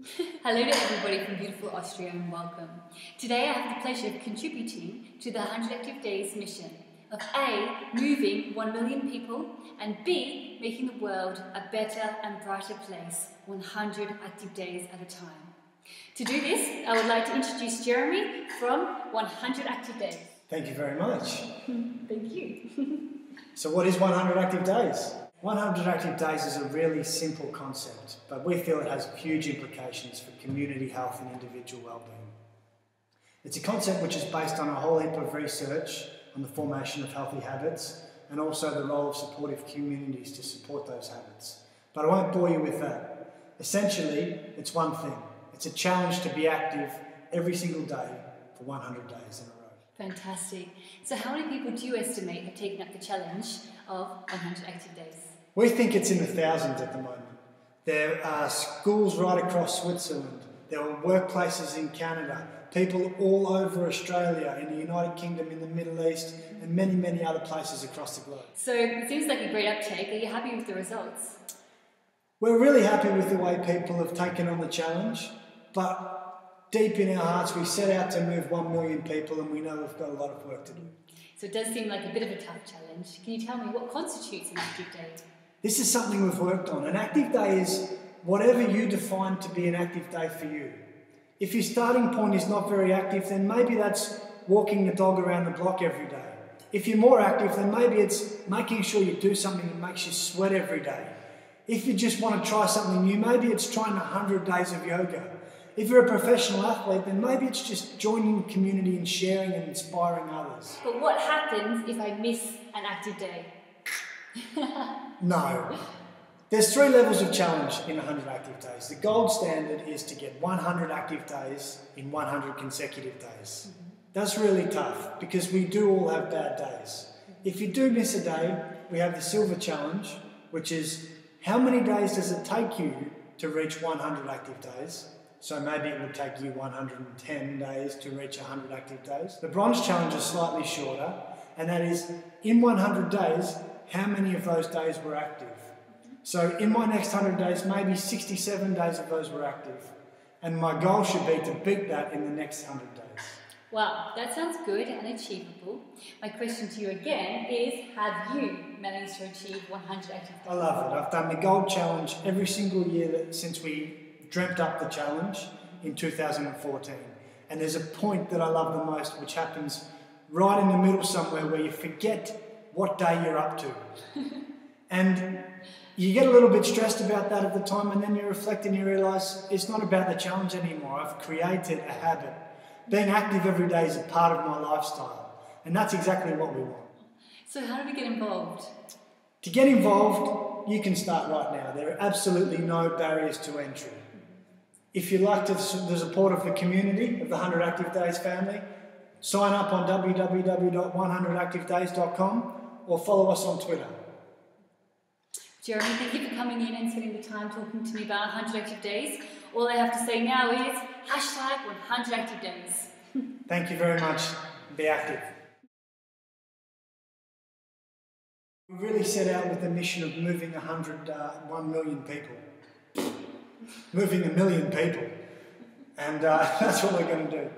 Hello to everybody from beautiful Austria and welcome. Today I have the pleasure of contributing to the 100 Active Days mission of A, moving 1 million people, and B, making the world a better and brighter place 100 active days at a time. To do this, I would like to introduce Jeremy from 100 Active Days. Thank you very much. Thank you. So, what is 100 active days? 100 active days is a really simple concept, but we feel it has huge implications for community health and individual well-being. It's a concept which is based on a whole heap of research on the formation of healthy habits and also the role of supportive communities to support those habits. But I won't bore you with that. Essentially, it's one thing. It's a challenge to be active every single day for 100 days in a row. Fantastic. So, how many people do you estimate have taken up the challenge of 100 active days? We think it's in the thousands at the moment. There are schools right across Switzerland. There are workplaces in Canada, people all over Australia, in the United Kingdom, in the Middle East, and many, many other places across the globe. So, it seems like a great uptake. Are you happy with the results? We're really happy with the way people have taken on the challenge, but deep in our hearts, we set out to move 1 million people, and we know we've got a lot of work to do. So, it does seem like a bit of a tough challenge. Can you tell me what constitutes an active day? This is something we've worked on. An active day is whatever you define to be an active day for you. If your starting point is not very active, then maybe that's walking the dog around the block every day. If you're more active, then maybe it's making sure you do something that makes you sweat every day. If you just want to try something new, maybe it's trying 100 days of yoga. If you're a professional athlete, then maybe it's just joining the community and sharing and inspiring others. But what happens if I miss an active day? No. There's three levels of challenge in 100 active days. The gold standard is to get 100 active days in 100 consecutive days. Mm-hmm. That's really tough because we do all have bad days. If you do miss a day, we have the silver challenge, which is how many days does it take you to reach 100 active days? So maybe it would take you 110 days to reach 100 active days. The bronze challenge is slightly shorter, and that is in 100 days, how many of those days were active? So in my next 100 days, maybe 67 days of those were active. And my goal should be to beat that in the next 100 days. Wow, that sounds good and achievable. My question to you again is Have you managed to achieve 100 active days? I love it. I've done the gold challenge every single year that, since we dreamt up the challenge in 2014. And there's a point that I love the most, which happens right in the middle somewhere where you forget what day you're up to. and you get a little bit stressed about that at the time, and then you reflect and you realize it's not about the challenge anymore. I've created a habit. Being active every day is a part of my lifestyle. And that's exactly what we want. So, how do we get involved? To get involved, you can start right now. There are absolutely no barriers to entry. If you'd like to, the support of the community of the 100 Active Days family, sign up on www.100activedays.com or follow us on Twitter. Jeremy, thank you for coming in and spending the time talking to me about 100 active days. All I have to say now is hashtag 100 active days. Thank you very much. Be active. We really set out with the mission of moving 100, uh, 1 million people. Moving a million people. And uh, that's what we're going to do.